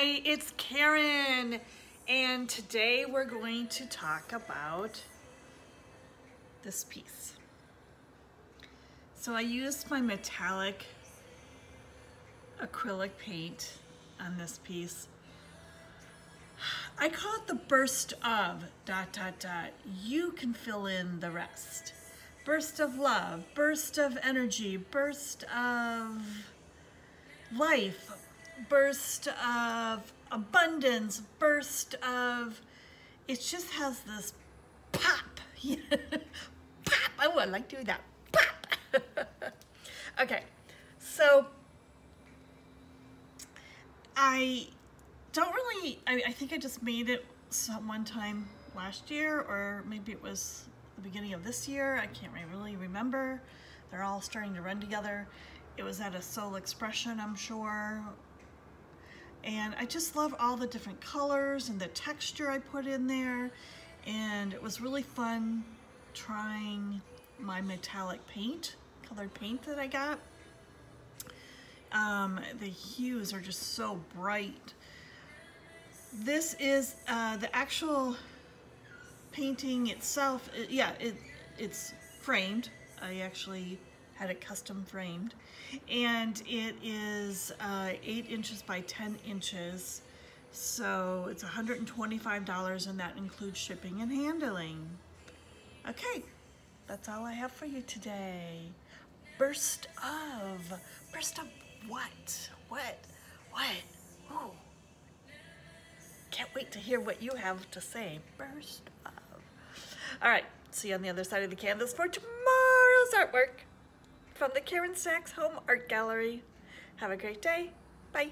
Hi, it's Karen, and today we're going to talk about this piece. So I used my metallic acrylic paint on this piece. I call it the burst of dot dot dot. You can fill in the rest. Burst of love, burst of energy, burst of life, burst of abundance, burst of, it just has this pop. pop, oh, I would like to do that, pop. okay, so I don't really, I, I think I just made it some one time last year or maybe it was the beginning of this year. I can't really remember. They're all starting to run together. It was at a Soul Expression, I'm sure. And I just love all the different colors and the texture I put in there. And it was really fun trying my metallic paint, colored paint that I got. Um, the hues are just so bright. This is uh, the actual painting itself. It, yeah, it, it's framed. I actually had it custom framed. And it is uh, 8 inches by 10 inches. So it's $125 and that includes shipping and handling. Okay, that's all I have for you today. Burst of, burst of what? What? What? Ooh. Can't wait to hear what you have to say. Burst of. All right, see you on the other side of the canvas for tomorrow's artwork from the Karen Sachs Home Art Gallery. Have a great day. Bye.